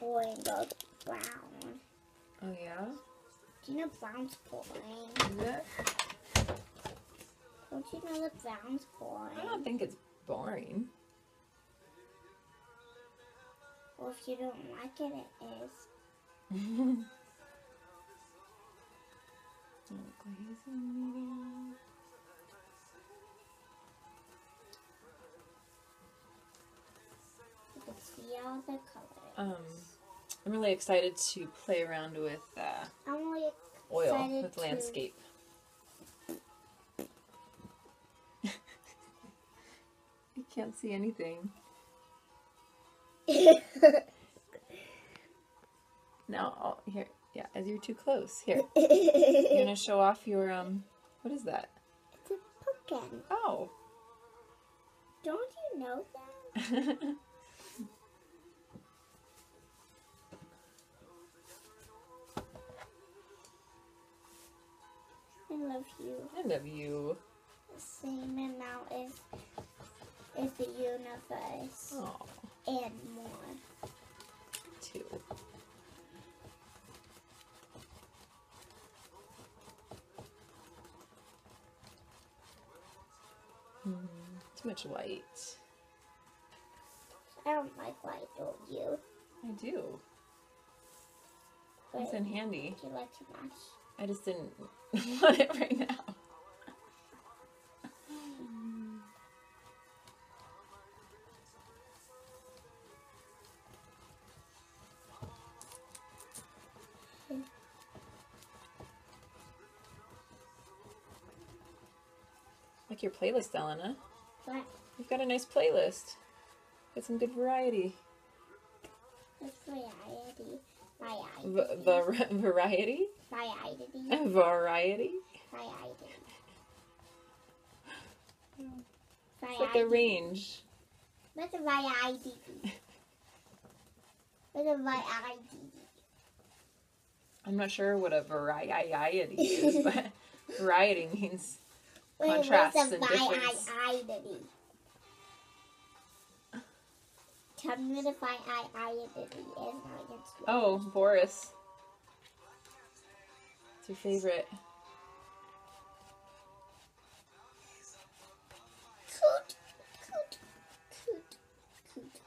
boy goes brown. Oh yeah. Do you know brown's boring? Is it? Don't you know that brown's I don't think it's boring. Well, if you don't like it, it is. You can see all the colors. Um, I'm really excited to play around with uh, I'm really oil with landscape. you can't see anything. Now, I'll, here, yeah, as you're too close. Here, you're gonna show off your um. What is that? It's a pumpkin. Oh. Don't you know that? Love you. I love you. The same amount as is the universe Oh, and more. too. Hmm, too much white. I don't like white, don't you? I do. But It's in handy. do you like to match? I just didn't want it right now. Like your playlist, Elena. What? You've got a nice playlist. Got some good variety. It's variety. V- Variety. Var- variety? Variety. Variety? It's like a range. What's a variety? What's a variety? I'm not sure what a variety is, but variety means Wait, Contrasts what's a and difference. variety? Tell me what a variety is oh Boris. Your favorite. Coot, coot, coot, coot.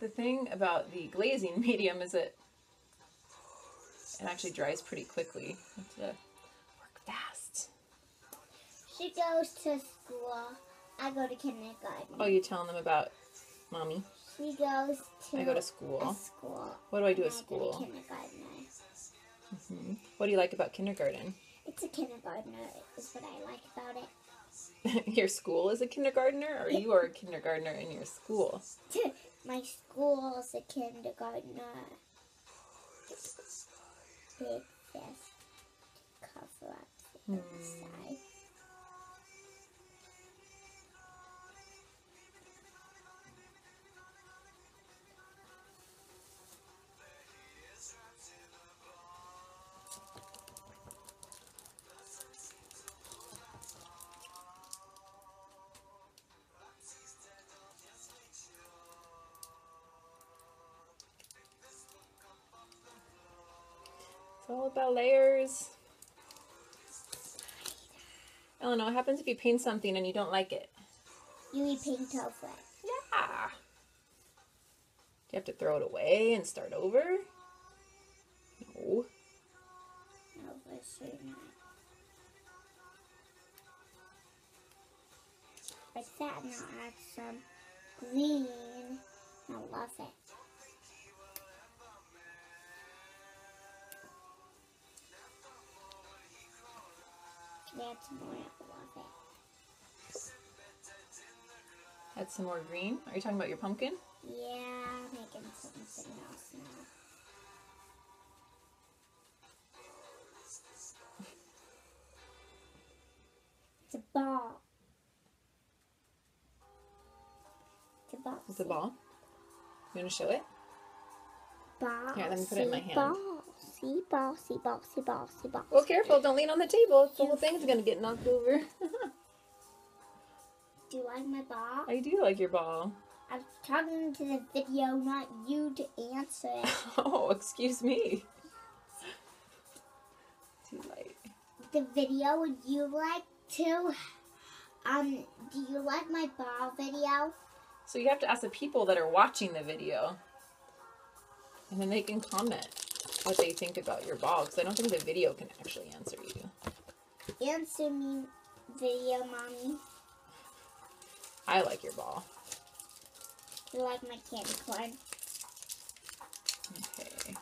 The thing about the glazing medium is that it actually dries pretty quickly. You have to work fast. She goes to school. I go to kindergarten. Oh, you telling them about mommy? She goes to I go to school. school. What do I do at school? kindergarten. hmm What do you like about kindergarten? It's a kindergartner is what I like about it. your school is a kindergartner, or you are a kindergartner in your school? My school is a kindergartner. Big fist cover up the Hmm. inside. All about layers. Elena, what happens if you paint something and you don't like it? You need paint over it. Yeah. Do you have to throw it away and start over? No. No, for sure not. Like that, now add some green. I love it. Add some more. Add some more green. Are you talking about your pumpkin? Yeah, making something else now. It's a ball. It's a ball. It's a ball. You want to show it? Ball. Here, let me put it in my hand. Ball. See ball. See ball. See ball. See ball. Well, careful. Don't lean on the table. The whole thing's going to get knocked over. Do you like my ball? I do like your ball. I'm talking to the video, not you to answer it. Oh, excuse me. Too light. the video would you like to um do you like my ball video So you have to ask the people that are watching the video. And then they can comment what they think about your ball. Because I don't think the video can actually answer you. answer me video mommy I like your ball. you like my candy corn Okay.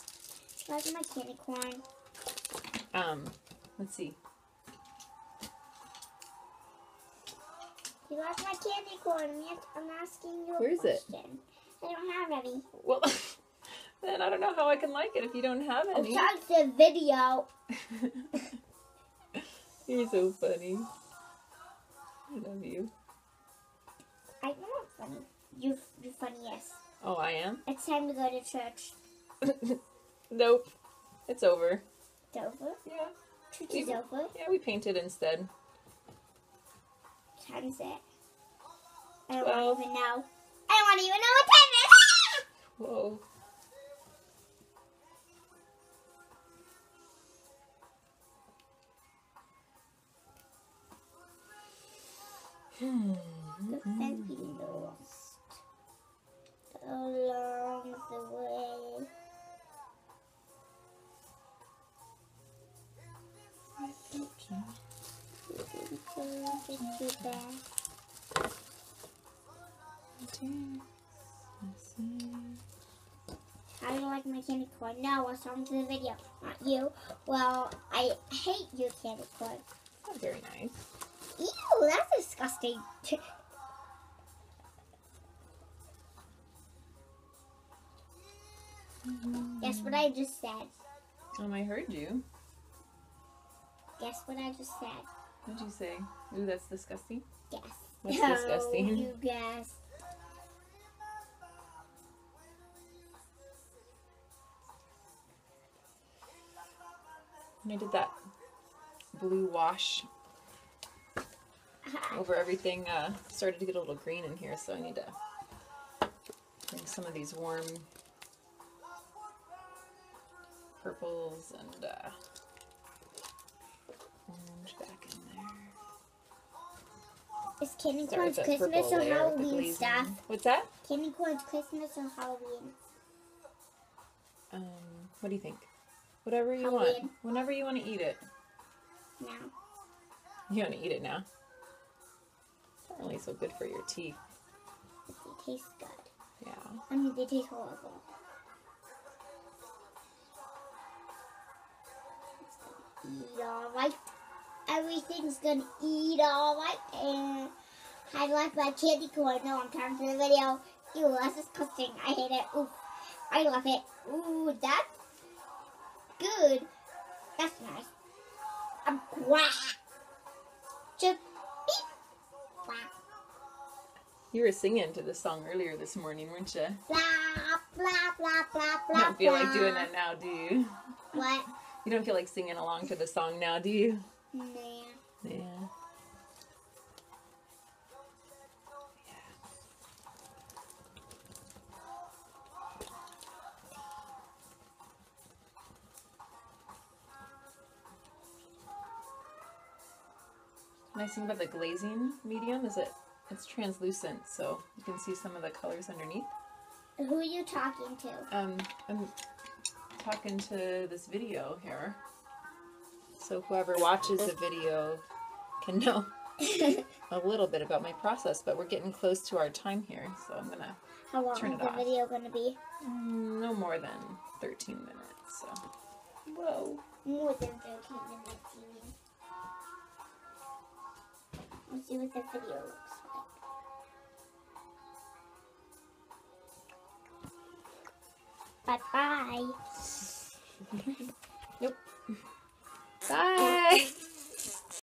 you like my candy corn Um, let's see. you like my candy corn I'm, I'm asking you a Where is it? question I don't have any Well, then I don't know how I can like it if you don't have I'm any. to the video You're so funny. I love you. I know I'm funny you you're funny yes Oh, I am? it's time to go to church nope. It's over. it's over Yeah. church is We- over Yeah, we painted instead. What time is it I don't Twelve. even know I don't want to even know what time it is Whoa. We lost along the way. Get you back. How do you like my candy corn? No, I saw into the video, not you. Well, I hate your candy corn. Not very nice. Disgusting. Guess what I just said. Um, I heard you. Guess what I just said. What'd you say? Ooh, that's disgusting. Yes. What's No, disgusting? You guess. When I did that blue wash over everything, uh, started to get a little green in here, so I need to bring some of these warm purples and uh, orange back in there. Is candy corn's Christmas or layer with the Halloween stuff? What's that? Candy corn's Christmas or Halloween? Um, what do you think? Whatever you Halloween. want. Whenever you want to eat it. No. You want to eat it now. It's not really so good for your teeth. They taste good. Yeah. I mean, they taste horrible. Eat alright. Everything's gonna eat alright. And I like my candy corn. No, I'm trying to the video. Ew, that's disgusting. I hate it. Ooh, I love it. Ooh, that's good. That's nice. I'm quack. Just You were singing to this song earlier this morning, weren't you? Blah, blah, blah, blah, You don't feel like doing that now, do you? What? You don't feel like singing along to the song now, do you? Nah. Yeah. Nice thing about the glazing medium is it it's translucent, so you can see some of the colors underneath. Who are you talking to? Um, I'm talking to this video here, so whoever watches the video can know a little bit about my process. But we're getting close to our time here, so I'm gonna How long Turn is the off. video gonna be? mm, no more than 13 minutes. So, whoa. More than 13 minutes, you mean. Let's see what the video looks Bye bye. Nope. Bye.